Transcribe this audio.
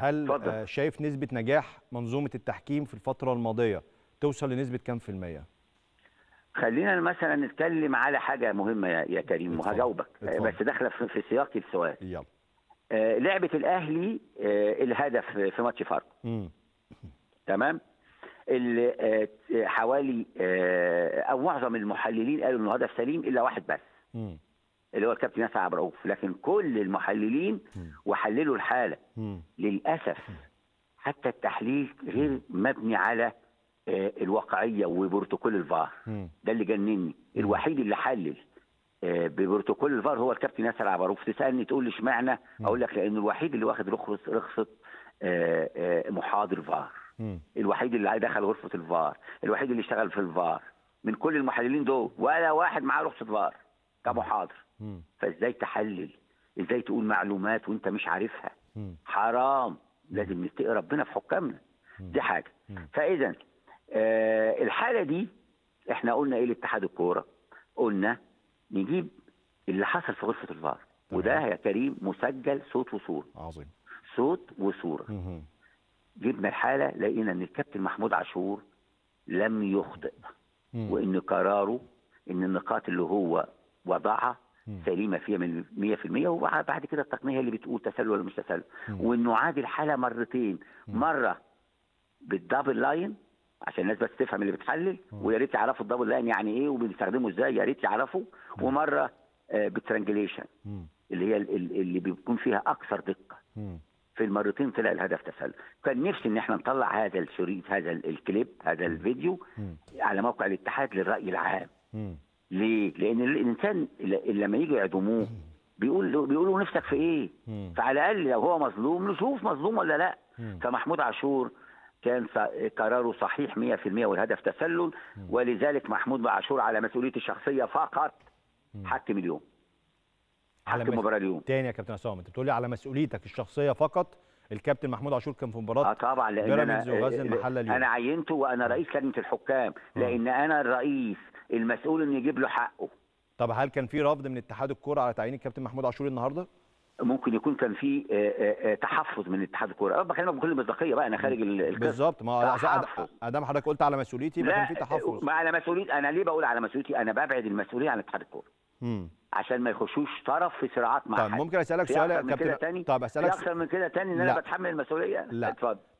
هل اتفضل. آه، شايف نسبة نجاح منظومة التحكيم في الفترة الماضية توصل لنسبة كام في المية خلينا مثلا نتكلم على حاجة مهمة يا كريم. وهجاوبك اتفضل. بس داخلة في سياق السؤال يلا آه، لعبة الأهلي آه، الهدف في ماتش فاركو. تمام آه، حوالي آه، أو معظم المحللين قالوا إنه هدف سليم إلا واحد بس مم. اللي هو الكابتن ياسر عبد الرؤوف. لكن كل المحللين وحللوا الحالة. للأسف حتى التحليل غير مبني على آه، الواقعية وبروتوكول الفار. ده اللي جنني. الوحيد اللي حلل آه، ببروتوكول الفار هو الكابتن ياسر عبد الرؤوف. تسألني تقول لي اشمعنى؟ أقول لك لأنه الوحيد اللي واخد رخصة رخصة آه، محاضر فار. الوحيد اللي دخل غرفة الفار. الوحيد اللي اشتغل في الفار. من كل المحللين دول ولا واحد معاه رخصة فار. كمحاضر. فازاي تحلل؟ إزاي تقول معلومات وانت مش عارفها. حرام. لازم نتقي ربنا في حكامنا. دي حاجة. فإذا آه الحالة دي إحنا قلنا إيه لاتحاد الكورة؟ قلنا نجيب اللي حصل في غرفة الفار. وده يا كريم مسجل صوت وصورة. عظيم. صوت وصورة. مم. جبنا الحالة لقينا إن الكابتن محمود عاشور لم يخطئ. مم. وإن قراره إن النقاط اللي هو وضعها سليمة فيها من 100% وبعد كده التقنية اللي بتقول تسلل ولا مش تسلل. وإنه عاد الحاله مرتين. مرة بال double line عشان الناس بس تفهم اللي بتحلل ويا ريت يعرفوا ال double line يعني إيه وبنستخدمه إزاي يا ريت يعرفوا. ومرة آه، بال triangulation. اللي هي ال- ال- اللي بيكون فيها أكثر دقة. في المرتين طلع الهدف تسلل. كان نفسي إن إحنا نطلع هذا الشريط هذا ال- الكليب هذا الفيديو. على موقع الاتحاد للرأي العام. ليه؟ لأن ال- الانسان لما يجوا يعدموه بيقول بيقولوا نفسك في إيه. فعلى الأقل لو هو مظلوم نشوف مظلوم ولا لأ. فمحمود عاشور كان قراره صحيح 100% والهدف تسلل. ولذلك محمود عاشور على مسؤوليته الشخصية فقط حكم اليوم حكم مس- مباراة اليوم. تاني يا كابتن عصام أنت بتقولي على مسؤوليتك الشخصية فقط الكابتن محمود عاشور كان في آه مباراه طبعا لأن أنا بيراميدز وغزل المحله اليوم أنا عينته وأنا رئيس لجنه الحكام لأن أنا الرئيس المسؤول إنه يجيب له حقه. طب هل كان في رفض من اتحاد الكورة على تعيين الكابتن محمود عاشور النهارده؟ ممكن يكون كان في آه، آه، آه، تحفظ من اتحاد الكورة. أنا بكلمك بكل مصداقية بقى أنا خارج القصة بالظبط. ما. أدام حضرتك قلت على مسؤوليتي يبقى كان في تحفظ. ما على مسؤوليتي أنا ليه بقول على مسؤوليتي؟ أنا ببعد المسؤوليه عن اتحاد الكورة. مم. عشان ما يخشوش طرف في صراعات مع طب حد ممكن أسألك سؤال كابتن طب أسألك أكثر من كده تاني إن. أنا بتحمل المسؤولية لا. اتفضل